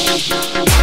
Thank you.